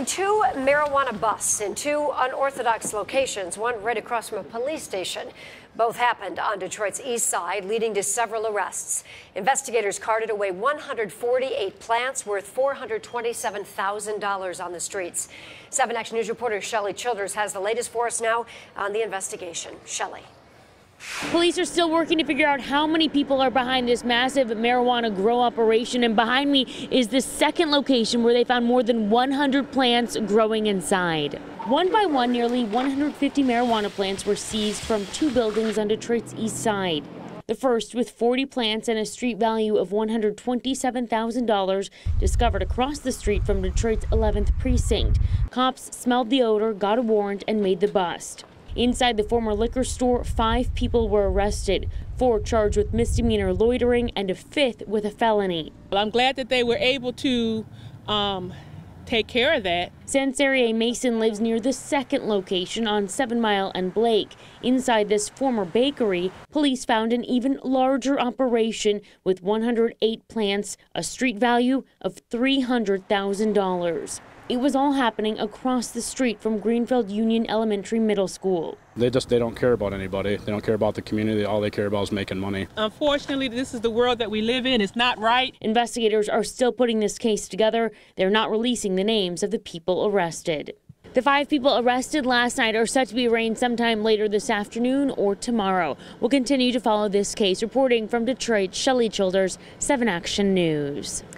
Following two marijuana busts in two unorthodox locations, one right across from a police station. Both happened on Detroit's east side, leading to several arrests. Investigators carted away 148 plants worth $427,000 on the streets. 7 Action News reporter Shelley Childers has the latest for us now on the investigation. Shelley. Police are still working to figure out how many people are behind this massive marijuana grow operation. And behind me is the second location where they found more than 100 plants growing inside. One by one, nearly 150 marijuana plants were seized from two buildings on Detroit's east side. The first, with 40 plants and a street value of $127,000, discovered across the street from Detroit's 11th precinct. Cops smelled the odor, got a warrant, and made the bust. Inside the former liquor store, five people were arrested, four charged with misdemeanor loitering, and a fifth with a felony. Well, I'm glad that they were able to um, take care of that. Sansarier Mason lives near the second location on Seven Mile and Blake. Inside this former bakery, police found an even larger operation with 108 plants, a street value of $300,000. It was all happening across the street from Greenfield Union Elementary Middle School. They just they don't care about anybody. They don't care about the community. All they care about is making money. Unfortunately, this is the world that we live in. It's not right. Investigators are still putting this case together. They're not releasing the names of the people arrested. The five people arrested last night are set to be arraigned sometime later this afternoon or tomorrow. We'll continue to follow this case. Reporting from Detroit, Shelley Childers, 7 Action News.